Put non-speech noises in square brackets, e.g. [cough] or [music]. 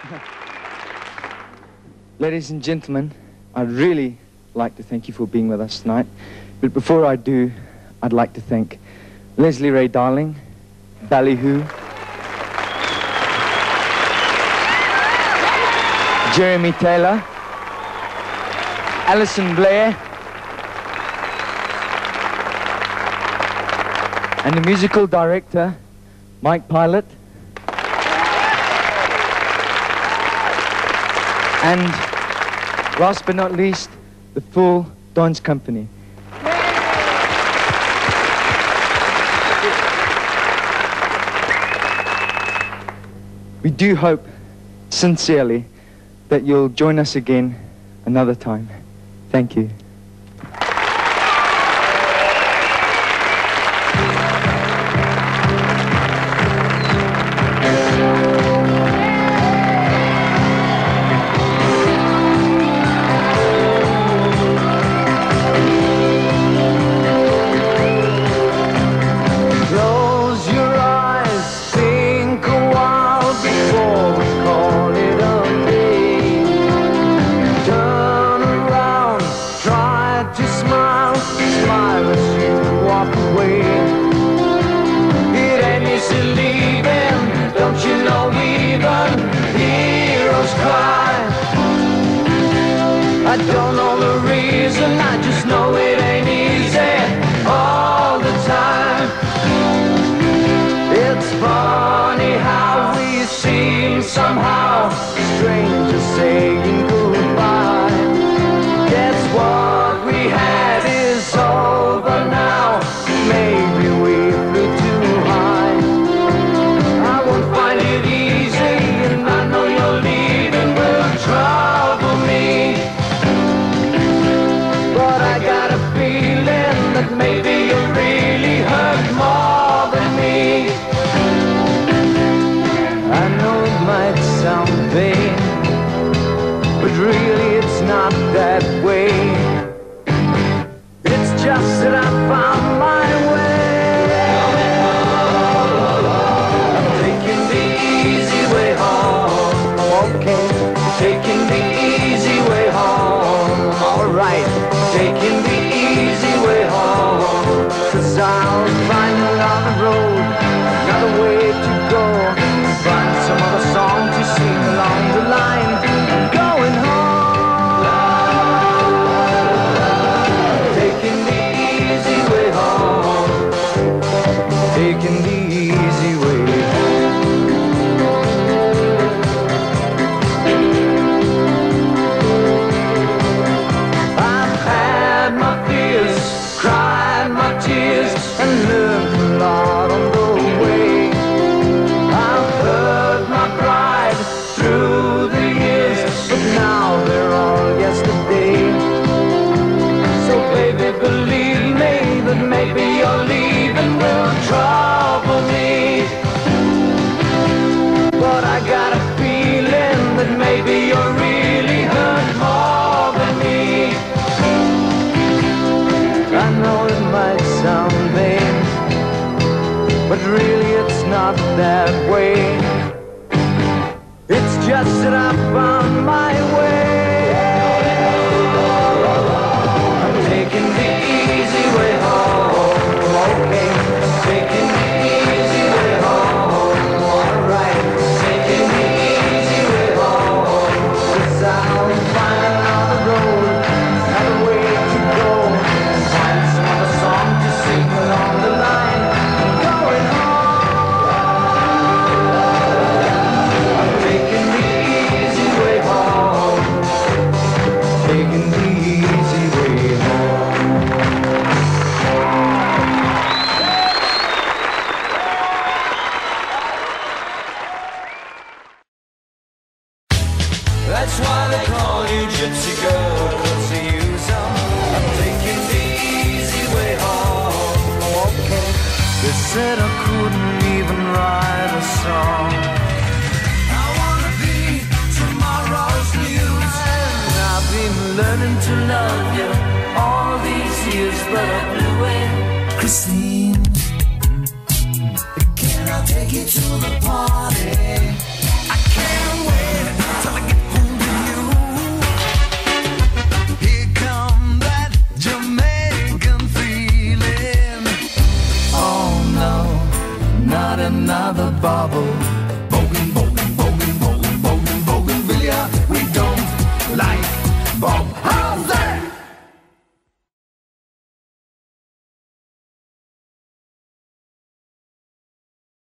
[laughs] Ladies and gentlemen, I'd really like to thank you for being with us tonight. But before I do, I'd like to thank Leslie Ray Darling, Ballyhoo, Jeremy Taylor, Alison Blair, and the musical director, Mike Pilot. And last but not least, the full dance company. We do hope sincerely that you'll join us again another time. Thank you. don't really it's not that way. It's just that I found my way. I'm taking the easy way home. Okay. Taking but really it's not that way. It's just that I'm on my way. but I blew it. Christine, can I take you to the park?